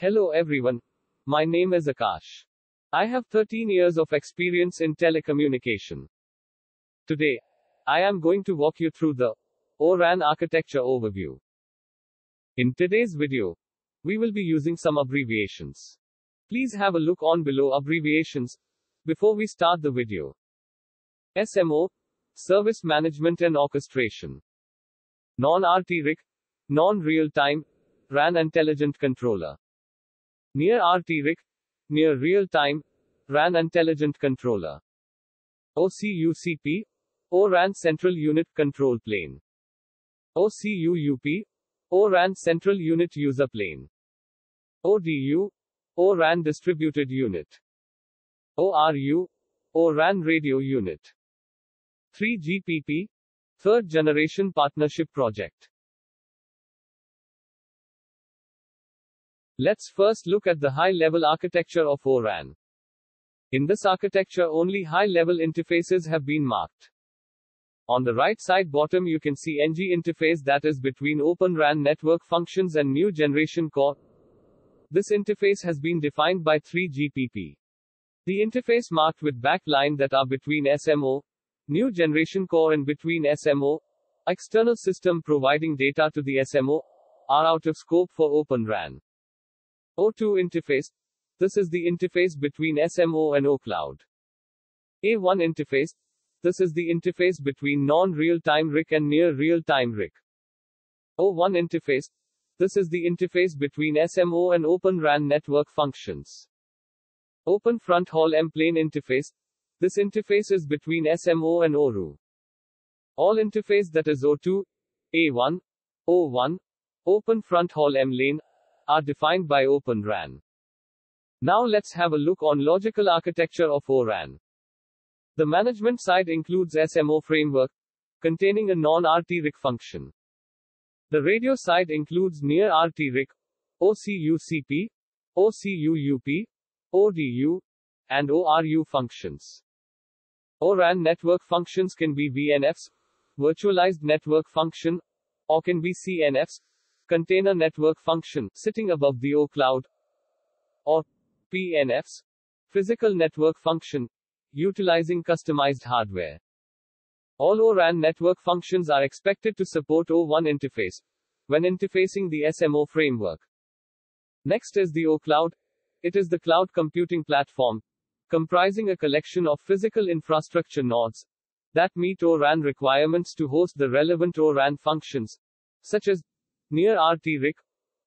Hello everyone. My name is Akash. I have 13 years of experience in telecommunication. Today, I am going to walk you through the ORAN architecture overview. In today's video, we will be using some abbreviations. Please have a look on below abbreviations before we start the video. SMO, Service Management and Orchestration. Non-RT-RIC, Non-Real-Time, RAN Intelligent Controller. Near RT-RIC, Near Real-Time, RAN Intelligent Controller. OCUCP, ORAN Central Unit Control Plane. OCUUP, ORAN Central Unit User Plane. ODU, ORAN Distributed Unit. ORU, ORAN Radio Unit. 3GPP, Third Generation Partnership Project. Let's first look at the high-level architecture of ORAN. In this architecture only high-level interfaces have been marked. On the right side bottom you can see NG interface that is between Open RAN network functions and new generation core. This interface has been defined by 3GPP. The interface marked with back line that are between SMO, new generation core and between SMO, external system providing data to the SMO, are out of scope for Open RAN. O2 interface. This is the interface between SMO and OCloud. A1 interface. This is the interface between non-real-time RIC and near real-time RIC. O1 interface. This is the interface between SMO and Open RAN network functions. Open Front Haul M-Plane interface. This interface is between SMO and ORU. All interface that is O2, A1, O1, Open Front Haul M-Plane, are defined by Open RAN. Now let's have a look on logical architecture of ORAN. The management side includes SMO framework, containing a non-RT-RIC function. The radio side includes near RT-RIC, OCUCP, OCUUP, ODU, and ORU functions. ORAN network functions can be VNFs, virtualized network function, or can be CNFs, container network function, sitting above the OCloud, or PNFs, physical network function, utilizing customized hardware. All ORAN network functions are expected to support O1 interface when interfacing the SMO framework. Next is the OCloud. It is the cloud computing platform comprising a collection of physical infrastructure nodes that meet ORAN requirements to host the relevant ORAN functions, such as near RT-RIC,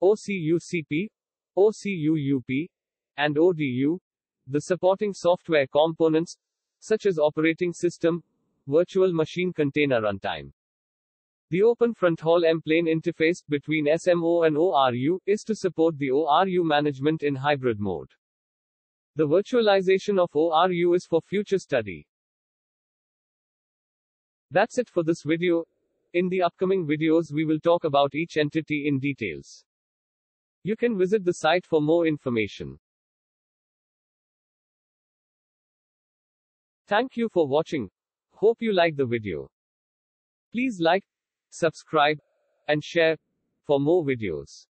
OCUCP, OCUUP, and ODU, the supporting software components, such as operating system, virtual machine container runtime. The Open Front Haul M-Plane interface between SMO and ORU is to support the ORU management in hybrid mode. The virtualization of ORU is for future study. That's it for this video. In the upcoming videos we will talk about each entity in details. You can visit the site for more information. Thank you for watching. Hope you like the video. Please like, subscribe, and share for more videos.